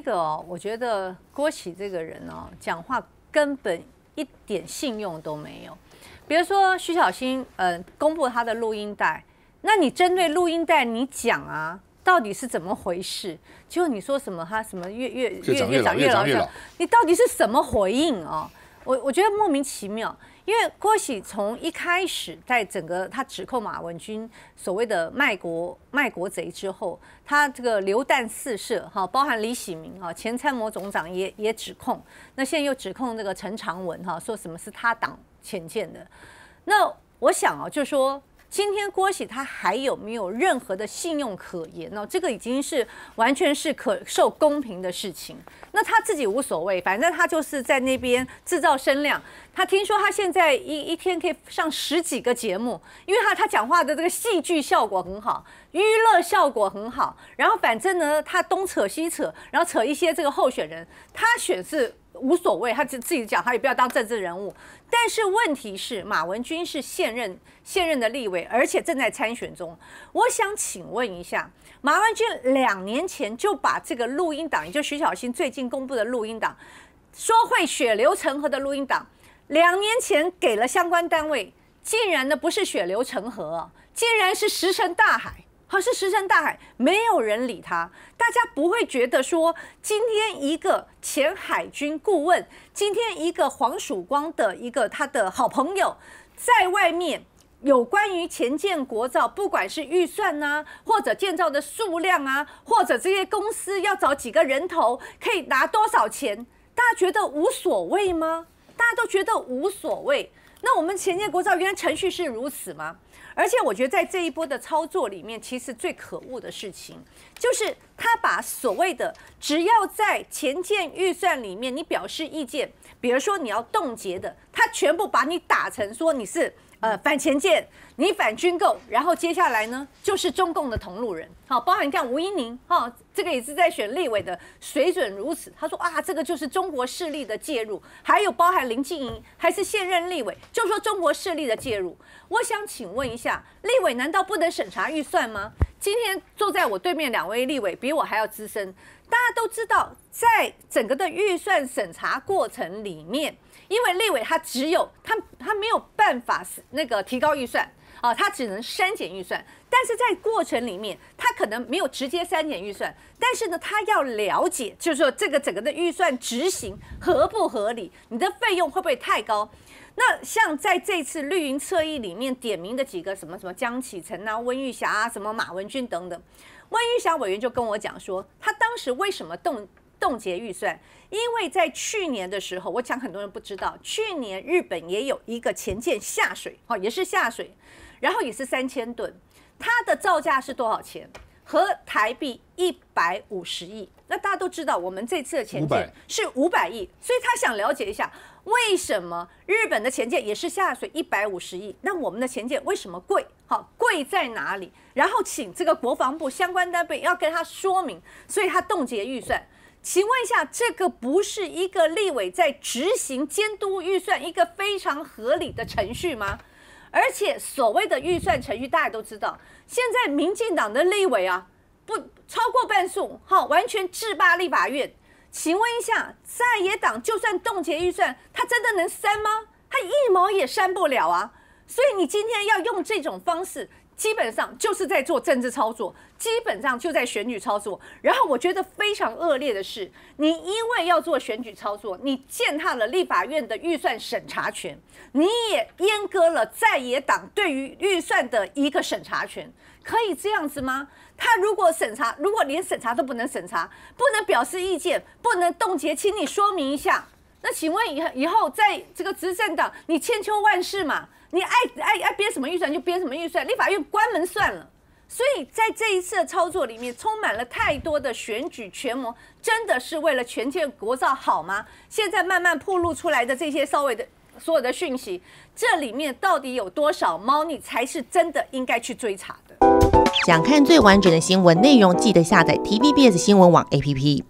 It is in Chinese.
一个哦，我觉得郭启这个人哦，讲话根本一点信用都没有。比如说徐小新，嗯，公布他的录音带，那你针对录音带你讲啊，到底是怎么回事？就你说什么他什么越越越长越长越老，你到底是什么回应啊？我我觉得莫名其妙。因为郭喜从一开始在整个他指控马文君所谓的卖国卖国贼之后，他这个流弹四射哈，包含李喜明啊前参谋总长也也指控，那现在又指控那个陈长文哈说什么是他党潜见的，那我想啊，就说。今天郭喜他还有没有任何的信用可言呢？这个已经是完全是可受公平的事情。那他自己无所谓，反正他就是在那边制造声量。他听说他现在一一天可以上十几个节目，因为他他讲话的这个戏剧效果很好，娱乐效果很好。然后反正呢，他东扯西扯，然后扯一些这个候选人，他选是。无所谓，他自自己讲，他也不要当政治人物。但是问题是，马文君是现任现任的立委，而且正在参选中。我想请问一下，马文君两年前就把这个录音档，也就徐小新最近公布的录音档，说会血流成河的录音档，两年前给了相关单位，竟然呢不是血流成河，竟然是石沉大海。好是石沉大海，没有人理他。大家不会觉得说，今天一个前海军顾问，今天一个黄曙光的一个他的好朋友，在外面有关于前建国造，不管是预算呐，或者建造的数量啊，或者这些公司要找几个人头，可以拿多少钱，大家觉得无所谓吗？大家都觉得无所谓。那我们前建国造原来程序是如此吗？而且我觉得在这一波的操作里面，其实最可恶的事情，就是他把所谓的只要在前建预算里面你表示意见，比如说你要冻结的，他全部把你打成说你是。呃，反前舰，你反军购，然后接下来呢，就是中共的同路人，好，包含你看吴英宁，哈，这个也是在选立委的水准如此。他说啊，这个就是中国势力的介入，还有包含林静怡还是现任立委，就说中国势力的介入。我想请问一下，立委难道不能审查预算吗？今天坐在我对面两位立委比我还要资深，大家都知道，在整个的预算审查过程里面。因为立委他只有他他没有办法那个提高预算啊，他只能删减预算。但是在过程里面，他可能没有直接删减预算，但是呢，他要了解，就是说这个整个的预算执行合不合理，你的费用会不会太高？那像在这次绿营侧翼里面点名的几个什么什么江启臣啊、温玉霞啊、什么马文君等等，温玉霞委员就跟我讲说，他当时为什么冻？冻结预算，因为在去年的时候，我讲很多人不知道，去年日本也有一个前舰下水，哈，也是下水，然后也是三千吨，它的造价是多少钱？和台币一百五十亿。那大家都知道，我们这次的前舰是五百亿，所以他想了解一下，为什么日本的前舰也是下水一百五十亿，那我们的前舰为什么贵？好，贵在哪里？然后请这个国防部相关单位要跟他说明，所以他冻结预算。请问一下，这个不是一个立委在执行监督预算一个非常合理的程序吗？而且所谓的预算程序，大家都知道，现在民进党的立委啊，不超过半数，哈，完全制霸立法院。请问一下，在野党就算冻结预算，他真的能删吗？他一毛也删不了啊！所以你今天要用这种方式。基本上就是在做政治操作，基本上就在选举操作。然后我觉得非常恶劣的是，你因为要做选举操作，你践踏了立法院的预算审查权，你也阉割了在野党对于预算的一个审查权。可以这样子吗？他如果审查，如果连审查都不能审查，不能表示意见，不能冻结，请你说明一下。那请问以以后在这个执政党，你千秋万世嘛？你爱爱爱编什么预算就编什么预算，立法院关门算了。所以在这一次的操作里面，充满了太多的选举权谋，真的是为了全建国造好吗？现在慢慢暴露出来的这些稍微的所有的讯息，这里面到底有多少猫腻，才是真的应该去追查的？想看最完整的新闻内容，记得下载 TVBS 新闻网 APP。